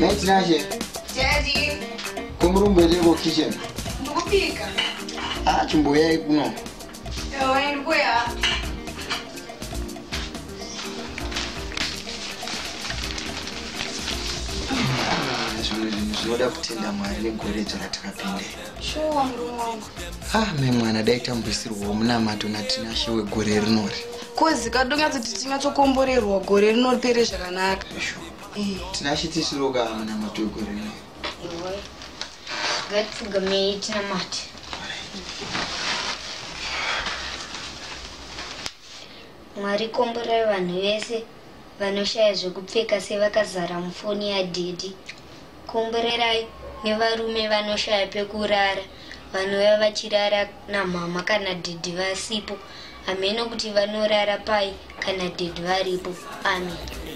yatinaje jadi kumurumbo yeteko kitchen ndikupika aa ah, chimboyai kuno ndikuya ah, zvinoda kutenda mwari negoredzo ratakapindaa me ah, mwana dai tambuisirwawo munamato natinashe wegore rinori kozikatonyatsoti tinyatsokomborerwa gore rinoripere zvakanaka tinashiti tirogama namatoko rino ngatipfugamei tinamati mwari komborai vanhu vese vanoshaya zvekupfeka sevakazara mufoni yadhedhi komborerai nevarume vanoshaya pekurara vanova vachirara namhama kana dhedhi vasipo hameno kuti vanorara pai kana dhedhi varipo amen, amen.